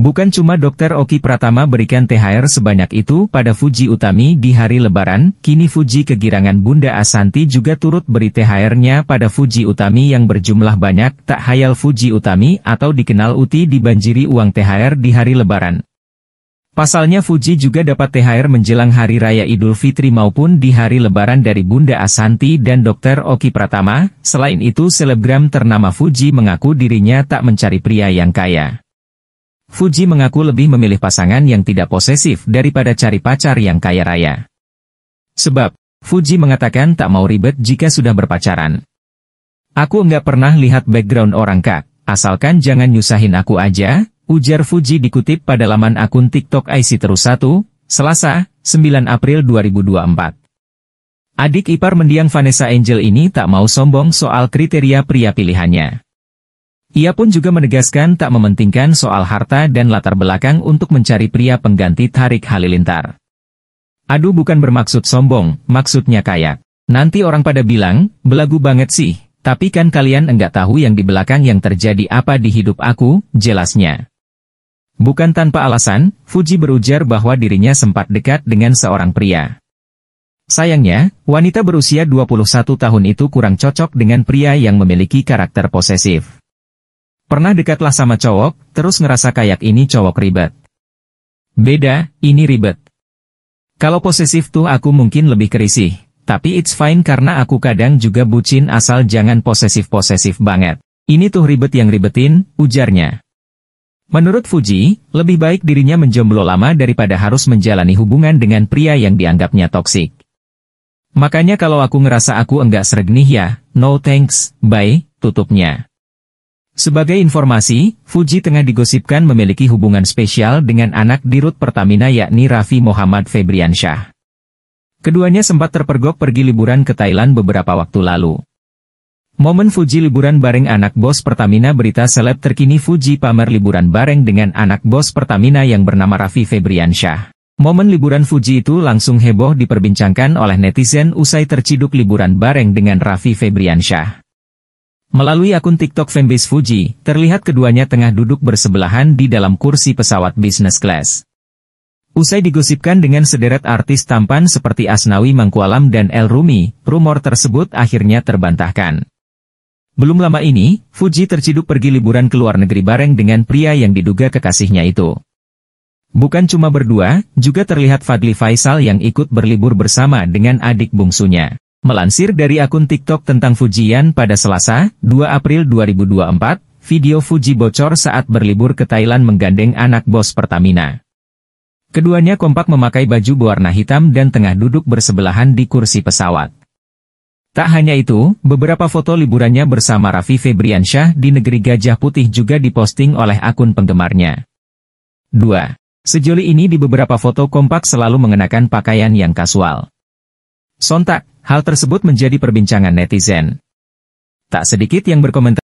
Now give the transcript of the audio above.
Bukan cuma Dr. Oki Pratama berikan THR sebanyak itu pada Fuji Utami di hari lebaran, kini Fuji kegirangan Bunda Asanti juga turut beri THR-nya pada Fuji Utami yang berjumlah banyak, tak hayal Fuji Utami atau dikenal Uti dibanjiri uang THR di hari lebaran. Pasalnya Fuji juga dapat THR menjelang Hari Raya Idul Fitri maupun di hari lebaran dari Bunda Asanti dan Dr. Oki Pratama, selain itu selebgram ternama Fuji mengaku dirinya tak mencari pria yang kaya. Fuji mengaku lebih memilih pasangan yang tidak posesif daripada cari pacar yang kaya raya. Sebab, Fuji mengatakan tak mau ribet jika sudah berpacaran. Aku enggak pernah lihat background orang kak, asalkan jangan nyusahin aku aja, ujar Fuji dikutip pada laman akun TikTok IC Terus 1, Selasa, 9 April 2024. Adik ipar mendiang Vanessa Angel ini tak mau sombong soal kriteria pria pilihannya. Ia pun juga menegaskan tak mementingkan soal harta dan latar belakang untuk mencari pria pengganti Tarik Halilintar. Aduh bukan bermaksud sombong, maksudnya kayak. Nanti orang pada bilang, belagu banget sih, tapi kan kalian enggak tahu yang di belakang yang terjadi apa di hidup aku, jelasnya. Bukan tanpa alasan, Fuji berujar bahwa dirinya sempat dekat dengan seorang pria. Sayangnya, wanita berusia 21 tahun itu kurang cocok dengan pria yang memiliki karakter posesif. Pernah dekatlah sama cowok, terus ngerasa kayak ini cowok ribet. Beda, ini ribet. Kalau posesif tuh aku mungkin lebih kerisih, tapi it's fine karena aku kadang juga bucin asal jangan posesif-posesif banget. Ini tuh ribet yang ribetin, ujarnya. Menurut Fuji, lebih baik dirinya menjomblo lama daripada harus menjalani hubungan dengan pria yang dianggapnya toksik. Makanya kalau aku ngerasa aku enggak seregnih ya, no thanks, bye, tutupnya. Sebagai informasi, Fuji tengah digosipkan memiliki hubungan spesial dengan anak dirut Pertamina yakni Raffi Muhammad Febriansyah. Keduanya sempat terpergok pergi liburan ke Thailand beberapa waktu lalu. Momen Fuji liburan bareng anak bos Pertamina berita seleb terkini Fuji pamer liburan bareng dengan anak bos Pertamina yang bernama Raffi Febriansyah. Momen liburan Fuji itu langsung heboh diperbincangkan oleh netizen usai terciduk liburan bareng dengan Raffi Febriansyah. Melalui akun TikTok fanbase Fuji, terlihat keduanya tengah duduk bersebelahan di dalam kursi pesawat business class. Usai digosipkan dengan sederet artis tampan seperti Asnawi Mangkualam dan El Rumi, rumor tersebut akhirnya terbantahkan. Belum lama ini, Fuji terciduk pergi liburan ke luar negeri bareng dengan pria yang diduga kekasihnya itu. Bukan cuma berdua, juga terlihat Fadli Faisal yang ikut berlibur bersama dengan adik bungsunya. Melansir dari akun TikTok tentang Fujian pada Selasa, 2 April 2024, video Fuji bocor saat berlibur ke Thailand menggandeng anak bos Pertamina. Keduanya kompak memakai baju berwarna hitam dan tengah duduk bersebelahan di kursi pesawat. Tak hanya itu, beberapa foto liburannya bersama Raffi Febriansyah di negeri Gajah Putih juga diposting oleh akun penggemarnya. 2. Sejoli ini di beberapa foto kompak selalu mengenakan pakaian yang kasual. Sontak, hal tersebut menjadi perbincangan netizen. Tak sedikit yang berkomentar